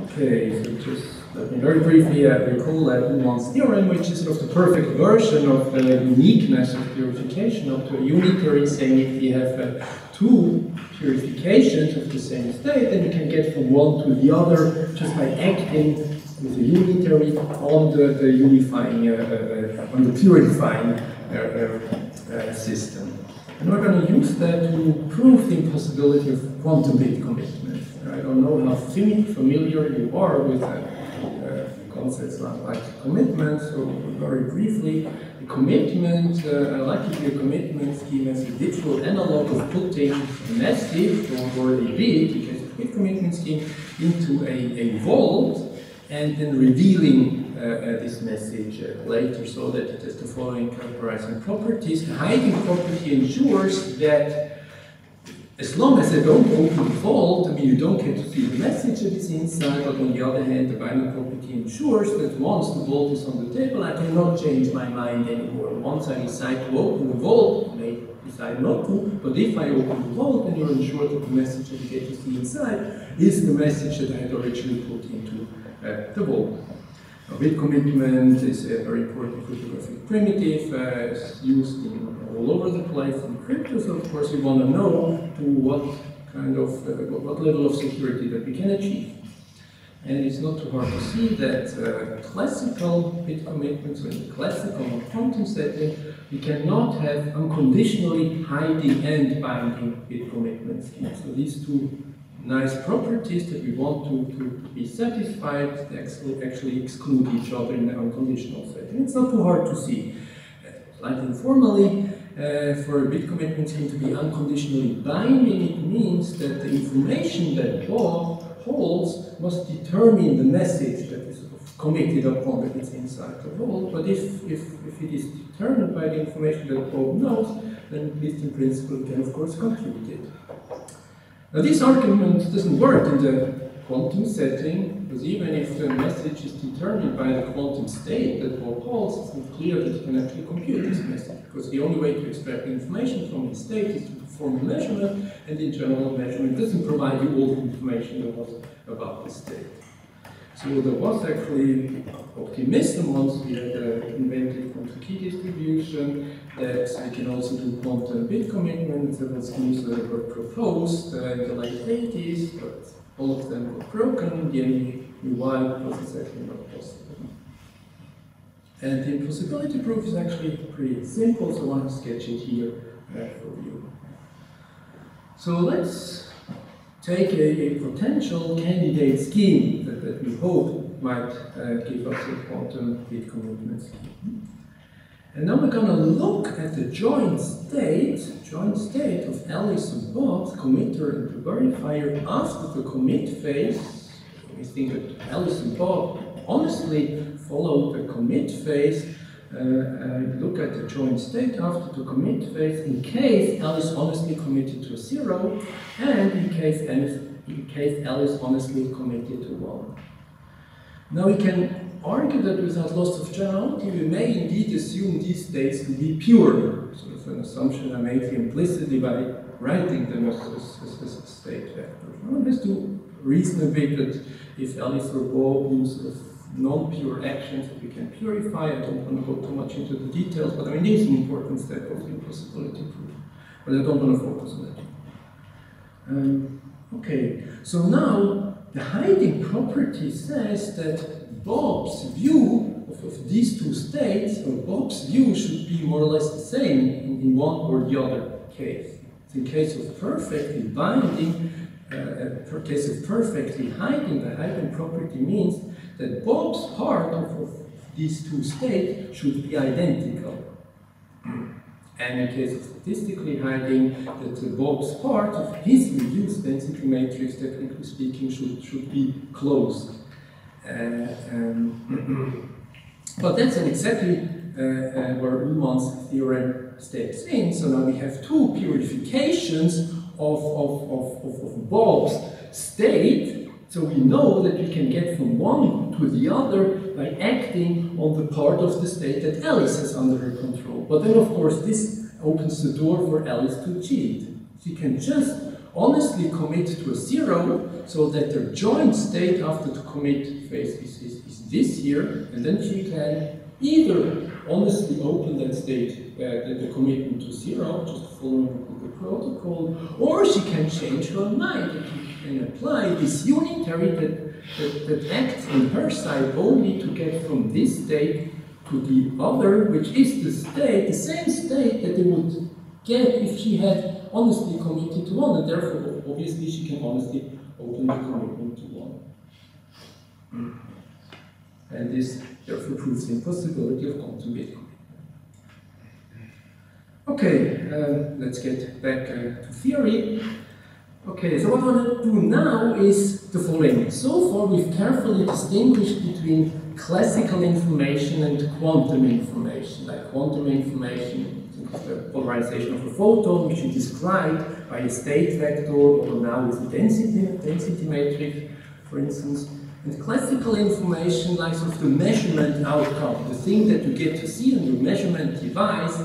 Okay, so just let me very briefly uh, recall that Uhlmann's theorem, which is sort of the perfect version of the uniqueness of purification to a unitary, saying if we have uh, two purifications of the same state, then we can get from one to the other just by acting with a unitary on the, the unifying, uh, uh, uh on the purifying uh, system. And we're going to use that to prove the impossibility of quantum bit commitment. I don't know how familiar you are with uh, uh, concepts like commitment, so very briefly, a commitment, uh, likely a commitment scheme as a digital analog of putting a message or, a bit, because a bit commitment scheme, into a, a vault and then revealing uh, uh, this message uh, later so that it has the following characterizing properties. The hiding property ensures that as long as I don't open the vault, I mean, you don't get to see the message that is inside, but on the other hand, the binding property ensures that once the vault is on the table, I cannot change my mind anymore. Once I decide to open the vault, I may decide not to, but if I open the vault, then you're ensured that the message that you get to see inside is the message that I had originally put into uh, the vault. A bit commitment is a very important cryptographic primitive, uh, used in all over the place in crypto, so of course we want to know to what kind of, uh, what level of security that we can achieve. And it's not too hard to see that uh, classical bit commitments, so in the classical or quantum setting, we cannot have unconditionally hiding and binding bit commitments. So these two nice properties that we want to, to, be satisfied actually exclude each other in the unconditional setting. It's not too hard to see. Uh, slightly informally, uh, for a bit commitment to be unconditionally binding, it means that the information that Bob holds must determine the message that is committed upon that it's inside the vault. But if, if, if it is determined by the information that Bob knows, then at least in principle can of course compute it. Now this argument doesn't work in the quantum setting, because even if the message is determined by the quantum state that Bob holds, it's not clear that you can actually compute this message, because the only way to extract information from the state is to perform a measurement, and in general, measurement doesn't provide you all the information there was about the state. So there was actually optimism once we had uh, invented quantum key distribution that we can also do quantum bit commitment. Several schemes that were proposed uh, in the late 80s, but all of them were broken. The only because it's actually not possible. And the impossibility proof is actually pretty simple, so I want to sketch it here for you. So let's take a, a potential candidate scheme that, that we hope might uh, give us a quantum bit commitment scheme. And now we're going to look at the joint state, joint state of Alice and Bob, committer and verifier, after the commit phase. We think that Alice and Bob honestly followed the commit phase. Uh, uh, look at the joint state after the commit phase in case Alice honestly committed to zero, and in case Alice, in case Alice honestly committed to one. Now we can argue that without loss of generality, we may indeed assume these states to be pure, sort of an assumption I made implicitly by writing them as, as, as, as state vector. One has to reason a bit that if Alice or Bob use sort of non-pure actions that we can purify, I don't want to go too much into the details, but I mean, it is an important step of impossibility proof. But I don't want to focus on that. Um, okay, so now the hiding property says that Bob's view of, of, these two states, or Bob's view should be more or less the same in, in one or the other case. In case of perfectly binding, uh, case of perfectly hiding, the hiding property means that Bob's part of, of these two states should be identical. And in case of statistically hiding, that Bob's part of his reduced density matrix, technically speaking, should, should be closed. Uh, um, but that's exactly uh, uh, where Uhlmann's theorem steps in. So now we have two purifications of, of, of, of, Bob's state. So we know that we can get from one to the other by acting on the part of the state that Alice has under her control. But then, of course, this opens the door for Alice to cheat. She can just honestly commit to a zero so that their joint state after the commit phase is, is, is this here, and then she can either honestly open that state, uh, the, the, commitment to zero, just following the protocol, or she can change her mind and she can apply this unitary that, that, that acts on her side only to get from this state to the other, which is the state, the same state that they would get if she had honestly committed to one, and therefore, obviously, she can honestly open the commitment to one. And this therefore proves the impossibility of quantum gate commitment. Okay, uh, let's get back uh, to theory. Okay, so what I want to do now is the following. So far, we've carefully distinguished between classical information and quantum information. Like quantum information, polarization of a photon, which is described by a state vector, or now with a density, density matrix, for instance. And classical information, like sort of the measurement outcome, the thing that you get to see on your measurement device,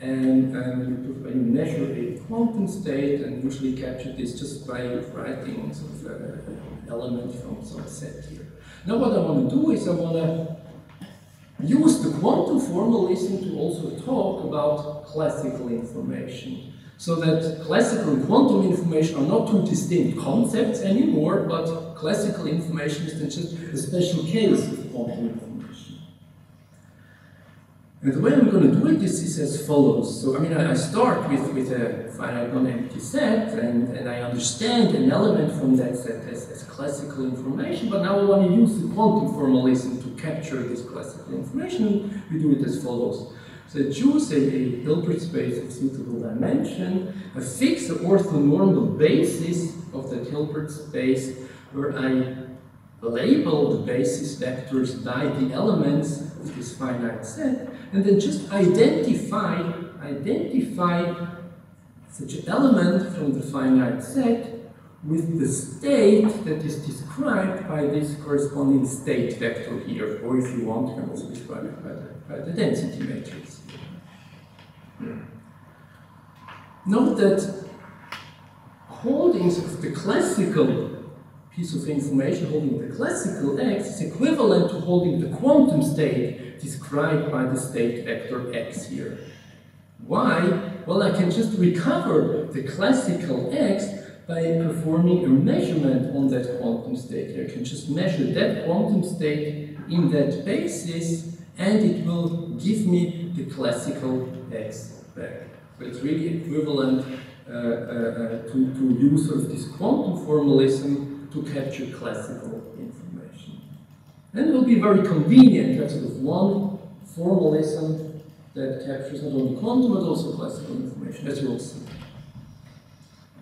and um, you, measure a quantum state and usually capture this just by writing sort of an element from some set here. Now what I want to do is I want to use the quantum formalism to also talk about classical information. So that classical and quantum information are not two distinct concepts anymore, but classical information is just a special case of quantum information. And the way I'm going to do it is, is as follows. So, I mean, I, start with, with a finite non-empty set, and, and I understand an element from that set as, as classical information, but now I want to use the quantum formalism to capture this classical information. We do it as follows. So choose a, a Hilbert space of suitable dimension, a fixed orthonormal basis of that Hilbert space where I label the basis vectors by the elements this finite set, and then just identify, identify such an element from the finite set with the state that is described by this corresponding state vector here, or if you want, you can also describe it by the, by the density matrix. Note that holdings of the classical piece of information holding the classical x is equivalent to holding the quantum state described by the state vector x here. Why? Well, I can just recover the classical x by performing a measurement on that quantum state. I can just measure that quantum state in that basis and it will give me the classical x back. So it's really equivalent uh, uh, uh, to, to use sort of this quantum formalism to capture classical information. And it will be very convenient to have sort of one formalism that captures not only quantum but also classical information, as you will see.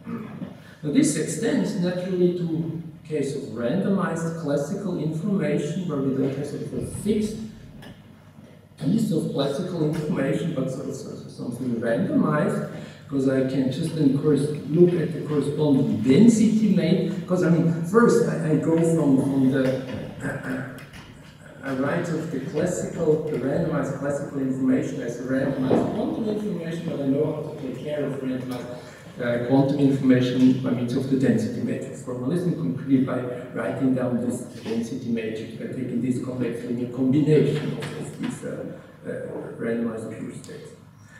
Now this extends naturally to case of randomized classical information where we don't have sort of a fixed piece of classical information but sort of, sort of something randomized because I can just look at the corresponding density matrix because I mean first I, I go from, the uh, I write of the classical, the randomized classical information as a randomized quantum information, but I know how to take care of randomized uh, quantum information by means of the density matrix formalism, concretely by writing down this density matrix by taking this convex linear combination of, of these uh, uh, randomized pure states.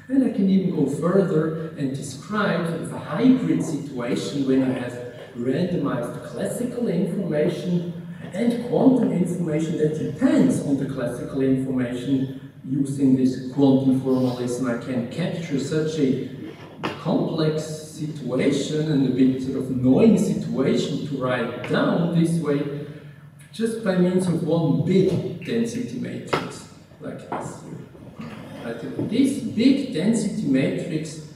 And I can even go further and describe of a hybrid situation when I have randomized classical information and quantum information that depends on the classical information using this quantum formalism. I can capture such a complex situation and a bit sort of annoying situation to write down this way just by means of one big density matrix like this This big density matrix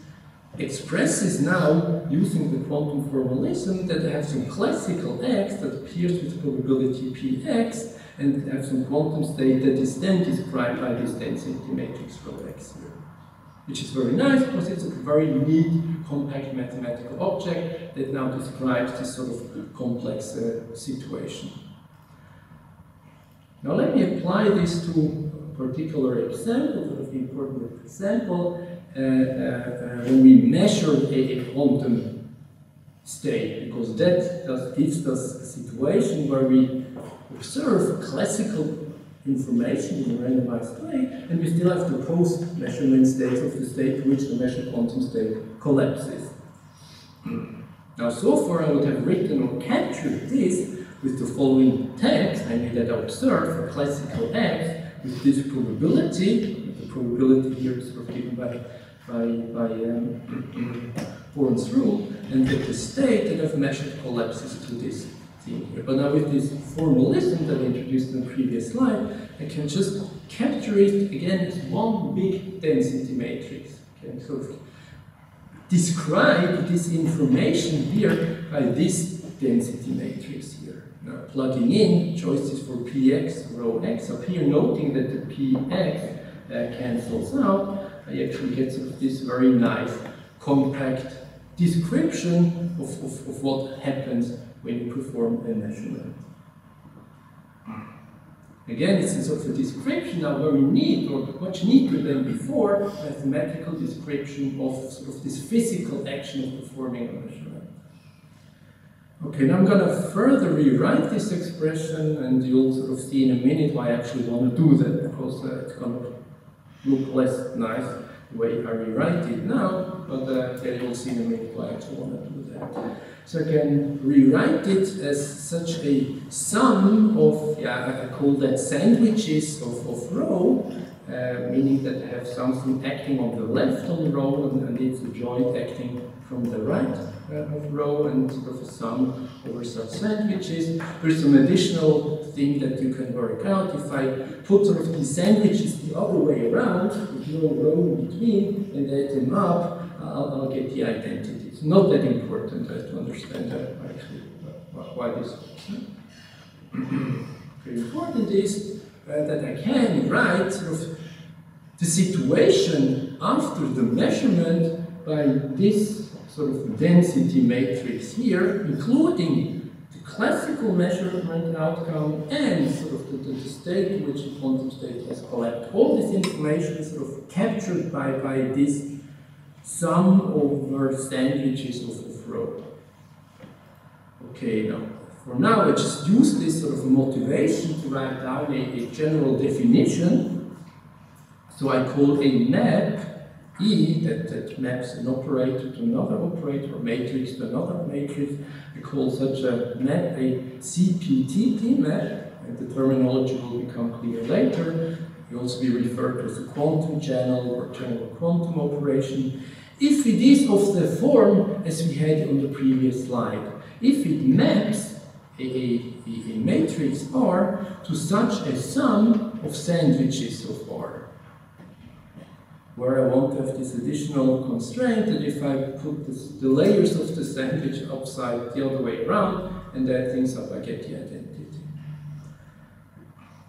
expresses now, using the quantum formalism, that I have some classical x that appears with probability px, and I have some quantum state that is then described by this density matrix rho x here which is very nice because it's a very neat, compact mathematical object that now describes this sort of complex uh, situation. Now let me apply this to a particular example, of example, uh, uh, uh when we measure a, a, quantum state, because that does, gives us a situation where we observe classical information in a randomized way, and we still have to post-measurement state of the state to which the measured quantum state collapses. Now, so far I would have written or captured this with the following text, namely that I observe a classical X with this probability, the probability here is sort of given by, by, by um, Born's rule, and that the state that I've measured collapses to this thing here. But now with this formalism that I introduced in the previous slide, I can just capture it again as one big density matrix. Okay, so describe this information here by this density matrix. Now plugging in choices for px, rho x up here, noting that the px uh, cancels out, I actually get sort of this very nice compact description of, of, of what happens when you perform a measurement. Again, it's sort of a description now very neat, or much neater than before, mathematical description of sort of this physical action of performing a measurement. Okay, now I'm going to further rewrite this expression, and you'll sort of see in a minute why I actually want to do that, because uh, it's going to look less nice the way I rewrite it now, but uh, you'll see in a minute why I actually want to do that. So I can rewrite it as such a sum of, yeah, I call that sandwiches of, of rho, uh, meaning that I have something acting on the left on the rho and, and it's a joint acting from the right uh, of rho and sort of a sum over such sandwiches. There's some additional thing that you can work out. If I put sort of these sandwiches the other way around, with no rho in between, and add them up, I'll, I'll get the identity. It's not that important uh, to understand uh, actually why this Very important is uh, that I can write sort of the situation after the measurement by this sort of density matrix here, including the classical measurement outcome and sort of the, the, the state which the quantum state has collapsed. All this information is sort of captured by, by this sum over sandwiches of, of rho. Okay, now for now I just use this sort of motivation to write down a, a general definition. So I call a map E that, that maps an operator to another operator, or matrix to another matrix. I call such a map a CPTP map, and the terminology will become clear later. It also be referred to as a quantum channel or general quantum operation. If it is of the form as we had on the previous slide, if it maps a, a, a matrix R to such a sum of sandwiches of R, where I want to have this additional constraint that if I put this, the layers of the sandwich upside the other way around and add things up, I get the identity.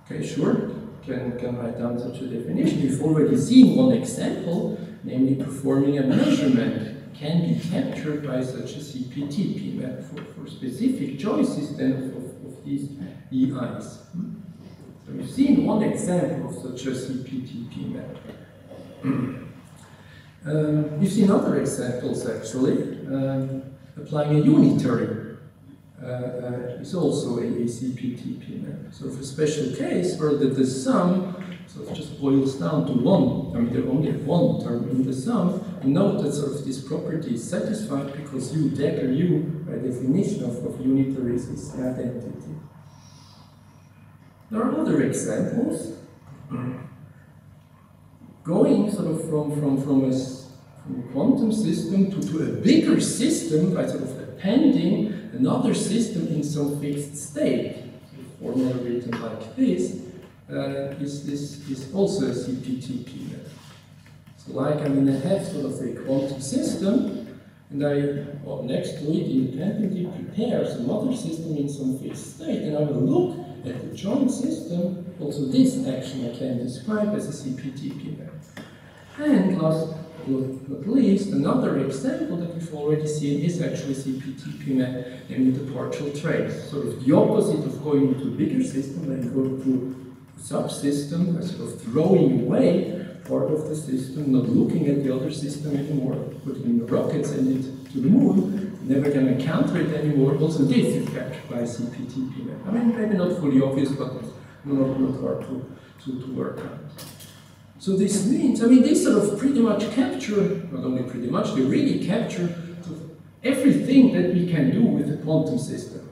Okay, sure, can, can write down such a definition. We've already seen one example namely performing a measurement, can be captured by such a CPTP map for, for specific choices then of, of, these EIs. So we've seen one example of such a CPTP map. um, we've seen other examples actually, um, applying a unitary uh, uh, is also a, a CPTP map. So for a special case where the, the sum it just boils down to one. I mean, there only one term in the sum. And note that sort of this property is satisfied because U dagger U, by definition of, of unitaries, is identity. There are other examples. Going sort of from, from, from, a, from a quantum system to, to a bigger system by sort of appending another system in some fixed state. Formally written like this uh, is, this is also a CPTP map. So like I'm in a have sort of a quantum system, and I, well, next to it, independently prepare some other system in some fixed state, and I will look at the joint system, also this action I can describe as a CPTP map. And last but not least, another example that we've already seen is actually CPTP map, namely the partial trace. Sort of the opposite of going into a bigger system and going to subsystem, sort of throwing away part of the system, not looking at the other system anymore, putting in the rocket, send it to the moon, never going to encounter it anymore. Also, this is captured by CPTP. I mean, maybe not fully obvious, but not, not hard to, to, to work out. So this means, I mean, they sort of pretty much capture, not only pretty much, they really capture everything that we can do with the quantum system.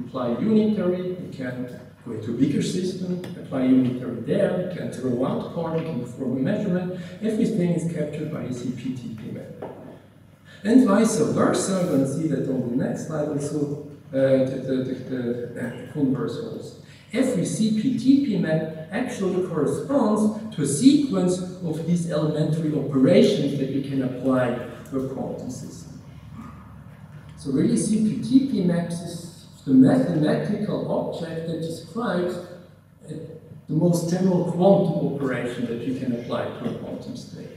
Apply unitary, we can go a bigger system, apply unitary there, can throw out part, can perform a measurement. Everything is captured by a CPTP map. And vice versa, I'm going to see that on the next slide also, uh, the, the, the, the converse holds. Every CPTP map actually corresponds to a sequence of these elementary operations that we can apply to a quantum system. So really CPTP maps is the mathematical object that describes uh, the most general quantum operation that you can apply to a quantum state.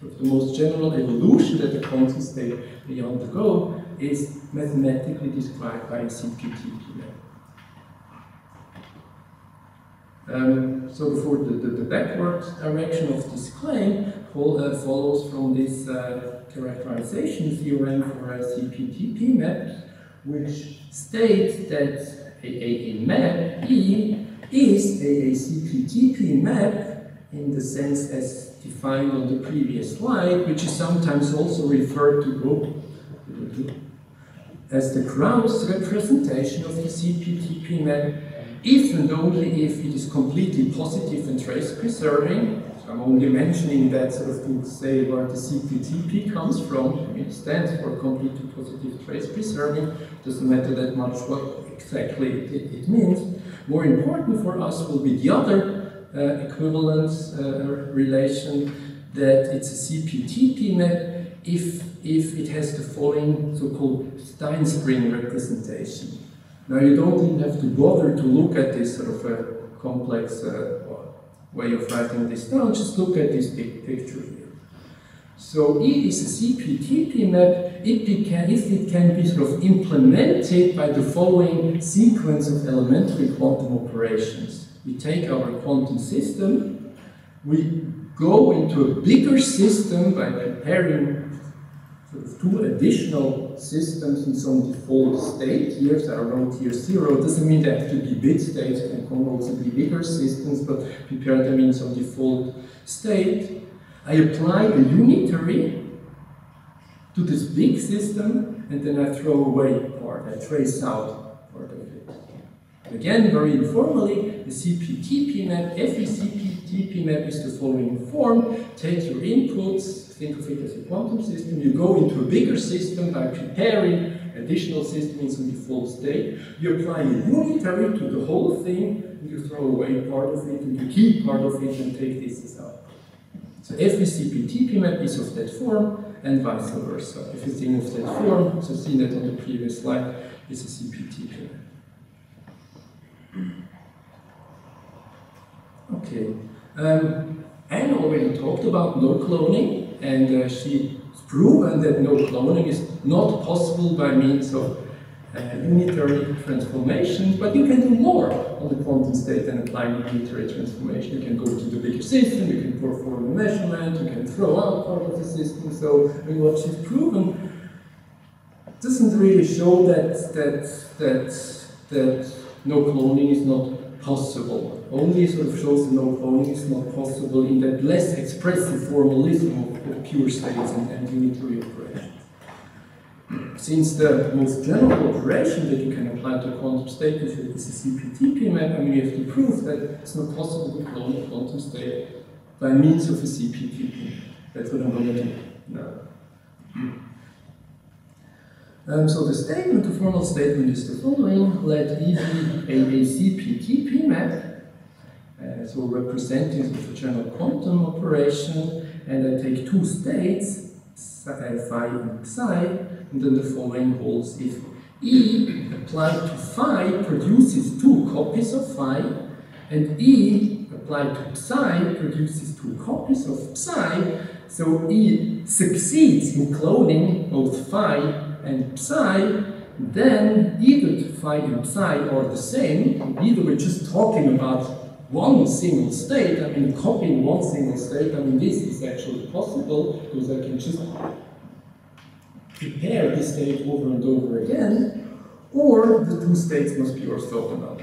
The most general evolution that a quantum state may undergo is mathematically described by a CPTP map. Um, so for the, the, the, backward direction of this claim uh, follows from this uh, characterization theorem for a CPTP map, which states that a, a, a map E is a, a CPTP map in the sense as defined on the previous slide, which is sometimes also referred to as the Kraus representation of the CPTP map if and only if it is completely positive and trace preserving. So I'm only mentioning that sort of to say where the CPTP comes from. It stands for completely positive trace preserving. Doesn't matter that much what exactly it, it means. More important for us will be the other uh, equivalence uh, relation that it's a CPTP map if, if it has the following so-called Stinespring representation. Now you don't even have to bother to look at this sort of a complex uh, way of writing this down, just look at this big picture. So E is a CPTP map, if it can, if it can be sort of implemented by the following sequence of elementary quantum operations. We take our quantum system, we go into a bigger system by preparing sort of two additional systems in some default state. Here, so I wrote here zero. It doesn't mean they have to be bit states, they can also be bigger systems, but prepare them in some default state. I apply a unitary to this big system, and then I throw away part, I trace out part of it. Again, very informally, the CPTP map, every CPTP map is the following form. Take your inputs, think of it as a quantum system. You go into a bigger system by preparing additional systems in default state. You apply a unitary to the whole thing, and you throw away part of it, and you keep part of it and take this as output. So every CPTP map is of that form, and vice versa. Everything of that form, so seen that on the previous slide, is a CPTP map. Okay. Um, Anne already talked about no cloning and uh, she's proven that no cloning is not possible by means of Uh, unitary transformations, but you can do more on the quantum state than applying unitary transformation. You can go to the bigger system, you can perform a measurement, you can throw out part of the system. So I mean, what she's proven doesn't really show that that that that no cloning is not possible. Only sort of shows that no cloning is not possible in that less expressive formalism of, of pure states and, and unitary operations. Since the most general operation that you can apply to quantum state is a CPTP map, I mean, you have to prove that it's not possible to clone a quantum state by means of a CPTP. That's what I'm going to do now. Um, so the statement, the formal statement is the following. Let E be a, a CPTP map, uh, so representing the general quantum operation, and I take two states, phi and psi, and then the following holds if E applied to phi produces two copies of phi, and E applied to psi produces two copies of psi, so E succeeds in cloning both phi and psi, then either phi and psi are the same, either we're just talking about one single state, I mean copying one single state, I mean this is actually possible because I can just prepare this state over and over again, or the two states must be orthogonal.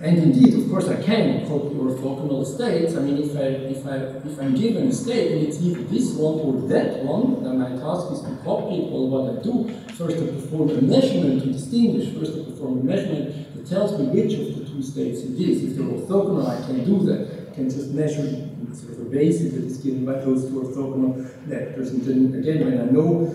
And indeed, of course, I can copy orthogonal states. I mean, if, I, if, I, if I'm given a state and it's either this one or that one, then my task is to copy it. Well, what I do, first I perform a measurement to distinguish. First I perform a measurement tells me which of the two states it is. If they're orthogonal, I can do that. I can just measure sort of basis that is given by those two orthogonal vectors. And then again, when I know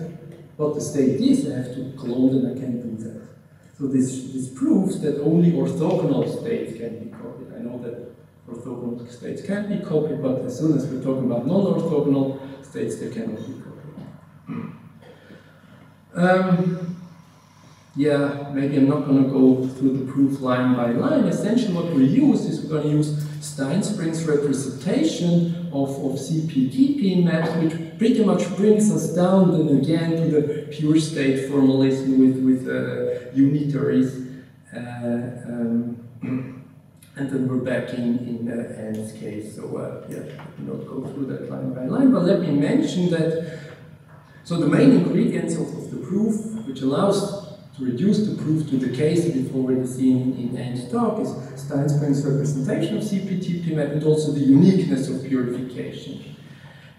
what the state is, I have to clone them, I can do that. So this, this proves that only orthogonal states can be copied. I know that orthogonal states can be copied, but as soon as we're talking about non-orthogonal states, they cannot be copied. Um, yeah, maybe I'm not going to go through the proof line by line. Essentially what we use is we're going to use Stinespring's representation of, of CP-TP maps, which pretty much brings us down then again to the pure state formalism with, with uh, unitaries. Uh, um, and then we're back in, in uh, Anne's case. So uh, yeah, not go through that line by line, but let me mention that so the main ingredients of, of the proof, which allows to reduce the proof to the case that we've already seen in Anne's talk, is Stinespring's representation of CP-TP map and also the uniqueness of purification.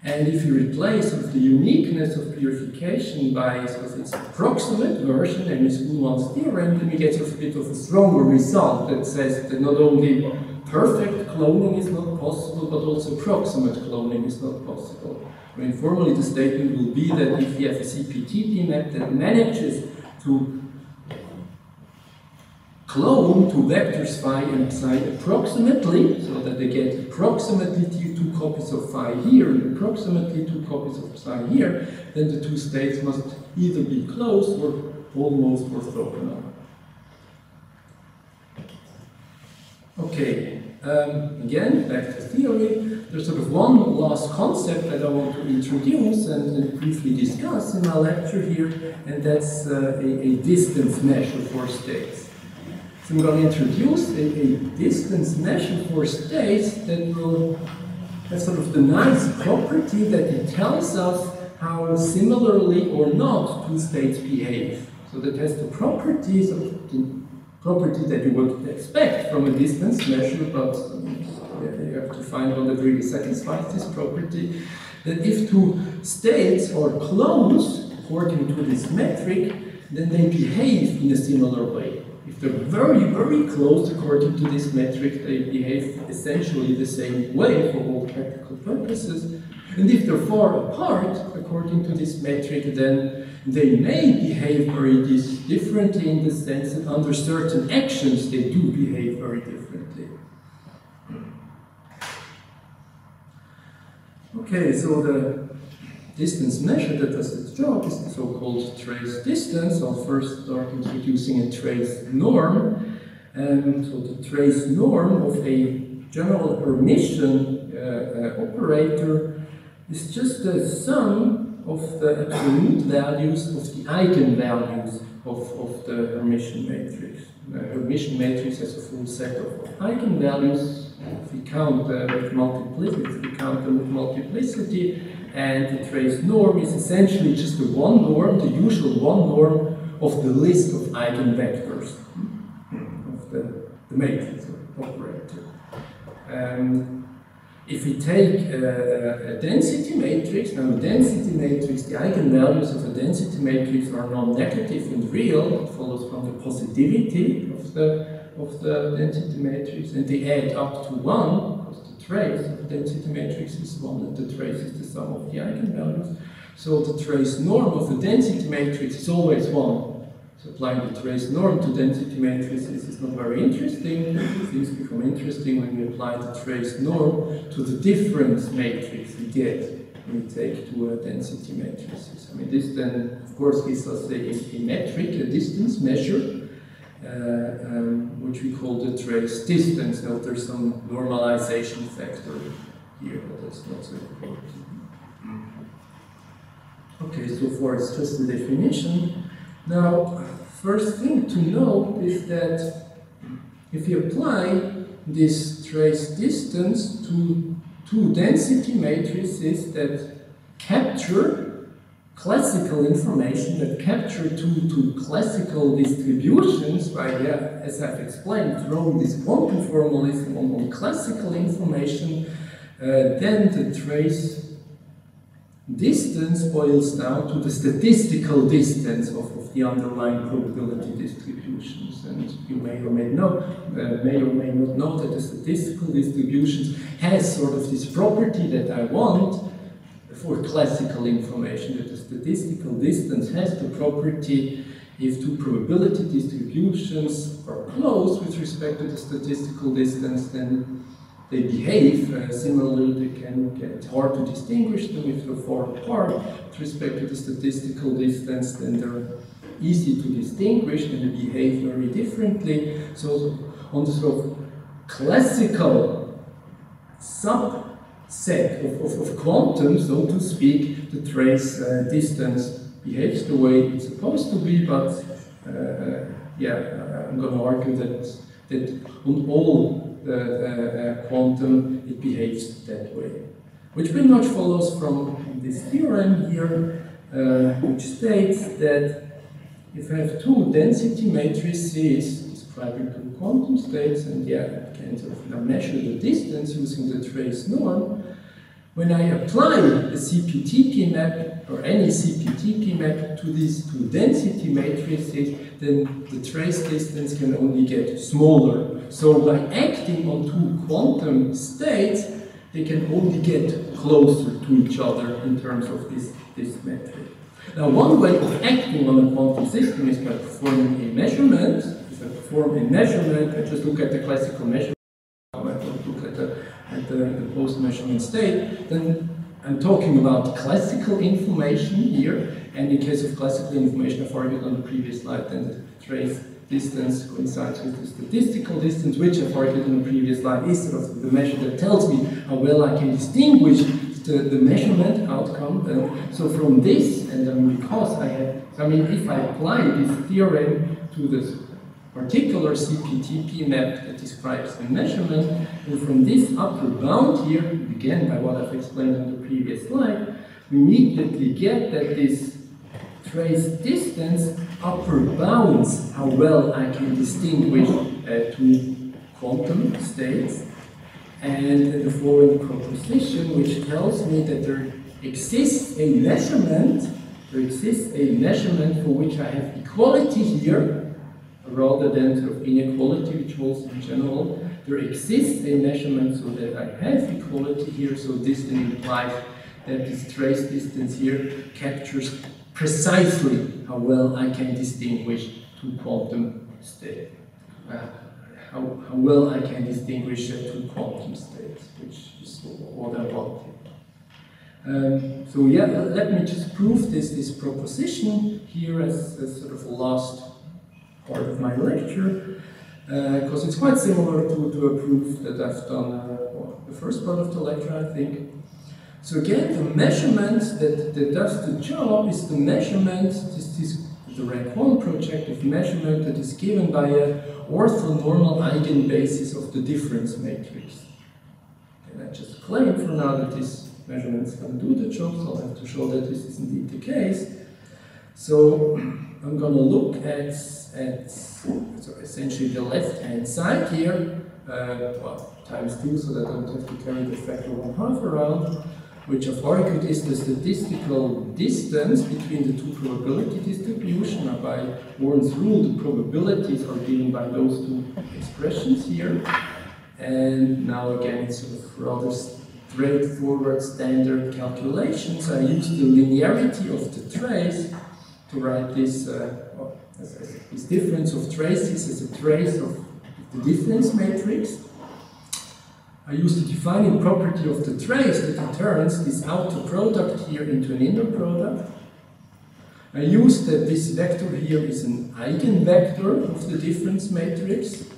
And if you replace sort of the uniqueness of purification by sort of its approximate version, and its Uhlmann's theorem, then we get sort of a bit of a stronger result that says that not only perfect cloning is not possible, but also approximate cloning is not possible. I mean, formally the statement will be that if you have a CP-TP map that manages to clone two vectors phi and psi approximately, so that they get approximately two copies of phi here and approximately two copies of psi here, then the two states must either be close or almost orthogonal. Okay, um, again, back to theory. There's sort of one last concept that I want to introduce and, and briefly discuss in my lecture here, and that's uh, a, a distance measure for states. I'm going to introduce a, a distance measure for states that will have sort of the nice property that it tells us how similarly or not two states behave. So that has the properties of the property that you would expect from a distance measure, but you have to find one that really satisfies this property. That if two states are close according to this metric, then they behave in a similar way. If they're very, very close according to this metric, they behave essentially the same way for all practical purposes. And if they're far apart, according to this metric, then they may behave very differently in the sense that under certain actions they do behave very differently. Okay, so the distance measure that does its job is the so-called trace distance. I'll first start introducing a trace norm. And so the trace norm of a general Hermitian uh, uh, operator is just the sum of the absolute values of the eigenvalues of, of the Hermitian matrix. The Hermitian matrix has a full set of eigenvalues. If we count uh, with multiplicity, if we count them with multiplicity, and the trace norm is essentially just the one norm, the usual one norm of the list of eigenvectors. Of the, the matrix operator. Um, if we take a, a, density matrix, now a density matrix, the eigenvalues of a density matrix are non-negative and real, it follows from the positivity of the, of the density matrix, and they add up to 1, trace of the density matrix is one, and the trace is the sum of the eigenvalues. So the trace norm of the density matrix is always one. So applying the trace norm to density matrices is not very interesting. Things become interesting when we apply the trace norm to the difference matrix we get when we take two density matrices. I mean, this then, of course, gives us a, a metric, a distance measure, um, which we call the trace distance. Now there's some normalization factor here, but that's not so important. Okay, so far it's just the definition. Now, first thing to note is that if you apply this trace distance to two density matrices that capture classical information that capture two, two classical distributions, right? Yeah, as I've explained, throwing this quantum formalism on, on classical information, uh, then the trace distance boils down to the statistical distance of, of the underlying probability distributions. And you may or may know, uh, may or may not know that the statistical distributions has sort of this property that I want for classical information, that the statistical distance has the property if two probability distributions are close with respect to the statistical distance, then they behave. Uh, similarly, they can get hard to distinguish them if they're far apart with respect to the statistical distance, then they're easy to distinguish and they behave very differently. So on the sort of classical subset of, of, of quantum, so to speak, the trace uh, distance behaves the way it's supposed to be, but uh, yeah, I'm going to argue that, that on all uh, quantum, it behaves that way. Which pretty much follows from this theorem here, uh, which states that if I have two density matrices two quantum states, and yeah, I can sort of measure the distance using the trace norm, when I apply a CPTP map or any CPTP map to these two density matrices, then the trace distance can only get smaller so by acting on two quantum states, they can only get closer to each other in terms of this, this metric. Now, one way of acting on a quantum system is by performing a measurement. I perform a measurement, I just look at the classical measurement, I don't look at the, at the, the post-measurement state, then I'm talking about classical information here, and in case of classical information, I've argued on the previous slide, then the trace distance coincides with the statistical distance, which I've argued in the previous slide is sort of the measure that tells me how well I can distinguish the, the measurement outcome. So from this, and then because I have, I mean, if I apply this theorem to this particular CPTP map that describes the measurement, and from this upper bound here, again by what I've explained on the previous slide, we immediately get that this trace distance upper bounds how well I can distinguish uh, two quantum states and the following proposition which tells me that there exists a measurement there exists a measurement for which I have equality here rather than sort of inequality which holds in general there exists a measurement so that I have equality here so this then implies that this trace distance here captures precisely how well I can distinguish two quantum states. Uh, how, how well I can distinguish uh, two quantum states, which is what I want. Um, so yeah, let me just prove this, this proposition here as, as sort of last part of my lecture, because uh, it's quite similar to, to a proof that I've done uh, the first part of the lecture, I think. So again, the measurement that, that does the job is the measurement, this, this the rank 1 projective measurement that is given by a orthonormal eigenbasis of the difference matrix. And I just claim for now that this measurement is going to do the job, so I'll have to show that this is indeed the case. So I'm going to look at, at so essentially the left-hand side here, uh, well, times 2 so that I don't have to carry the factor 1 half around which I've argued is the statistical distance between the two probability distribution. Now by Born's rule, the probabilities are given by those two expressions here. And now again, it's sort of rather straightforward standard calculations. I use the linearity of the trace to write this, uh, well, this difference of traces as a trace of the difference matrix. I use the defining property of the trace that turns this outer product here into an inner product. I use that this vector here is an eigenvector of the difference matrix.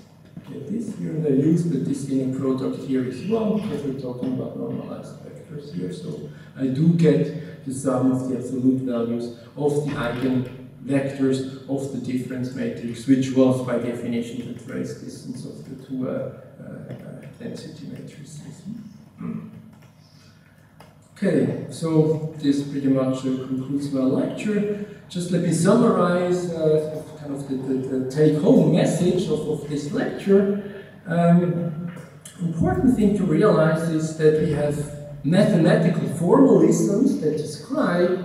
Get this here, and I use that this inner product here is 1 because we're talking about normalized vectors So I do get the sum of the absolute values of the eigenvectors of the difference matrix, which was by definition the trace distance of the two uh, uh, density matrices. Okay, so this pretty much uh, concludes my lecture. Just let me summarize uh, kind of the, the, the take-home message of, of this lecture. Um, important thing to realize is that we have mathematical formalisms that describe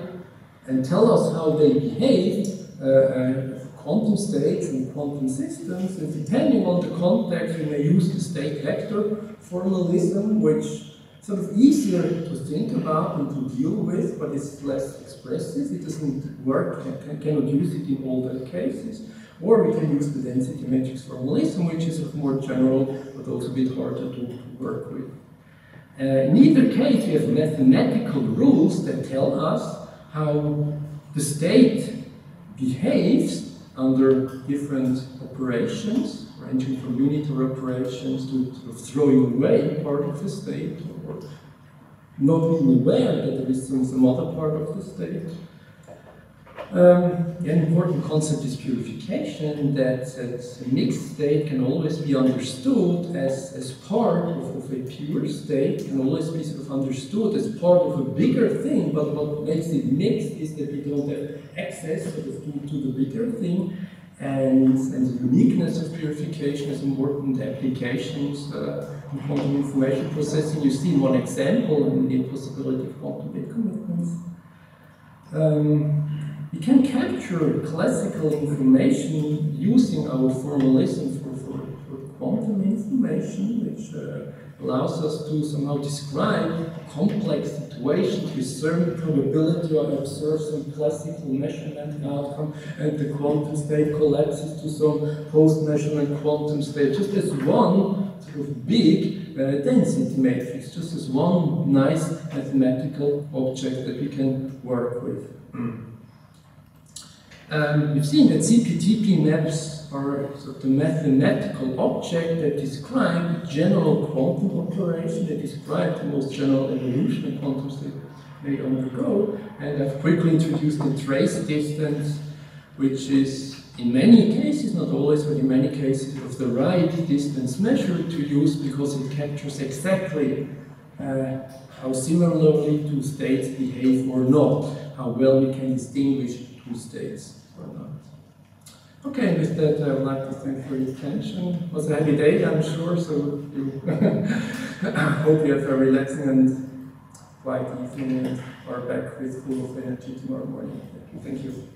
and tell us how they behave, uh, uh, quantum states and quantum systems, and depending on the context, we may use the state vector formalism, which sort of easier to think about and to deal with, but it's less expressive. It doesn't work, can, cannot use it in all the cases. Or we can use the density matrix formalism, which is more general, but also a bit harder to work with. Uh, in either case, we have mathematical rules that tell us how the state behaves under different operations, ranging from unitary operations to sort of throwing away part of the state, or not being aware that there is some, some other part of the state. Um, an important concept is purification, that, that a mixed state can always be understood as, as part of, of, a pure state, can always be sort of understood as part of a bigger thing, but what makes it mixed is that we don't have access sort of to, to the bigger thing, and, and the uniqueness of purification is important applications uh, in quantum information processing. You see one example in the impossibility of quantum bit commitments. Um, we can capture classical information using our formalism for, for, for quantum information, which uh, allows us to somehow describe complex situations with certain probability or observe some classical measurement outcome and the quantum state collapses to some post-measurement quantum state, just as one sort of big uh, density matrix, just as one nice mathematical object that we can work with. Um, we've seen that CPTP maps are sort of the mathematical object that describe general quantum operation, that describe the most general evolution a quantum state may undergo. And I've quickly introduced the trace distance, which is in many cases, not always, but in many cases, of the right distance measure to use because it captures exactly uh, how similarly two states behave or not, how well we can distinguish two states or not. Okay, with that, I would like to thank for your attention. It was a heavy day, I'm sure, so you hope you have a relaxing and quiet evening and are back with full of energy tomorrow morning. Thank you.